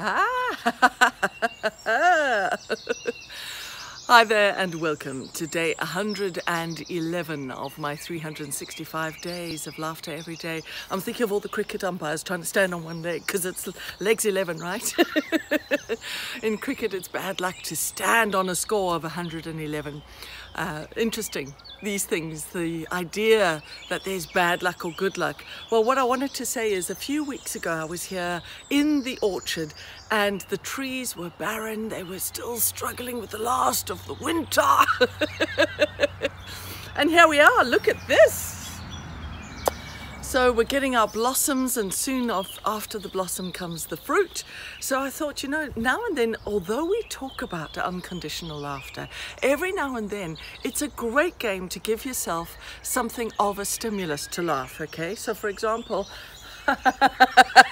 아! Hi there and welcome to day 111 of my 365 days of laughter every day. I'm thinking of all the cricket umpires trying to stand on one leg because it's legs 11, right? In cricket, it's bad luck to stand on a score of 111. Uh, interesting, these things, the idea that there's bad luck or good luck. Well, what I wanted to say is a few weeks ago I was here in the orchard and the trees were barren. They were still struggling with the last the winter. and here we are, look at this. So we're getting our blossoms and soon after the blossom comes the fruit. So I thought, you know, now and then, although we talk about unconditional laughter, every now and then it's a great game to give yourself something of a stimulus to laugh, okay? So for example,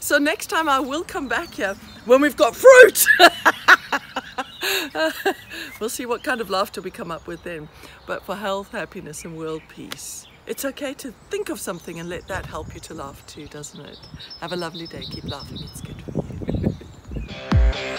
so next time I will come back here when we've got fruit. we'll see what kind of laughter we come up with then. But for health, happiness and world peace, it's okay to think of something and let that help you to laugh too, doesn't it? Have a lovely day. Keep laughing. It's good for you.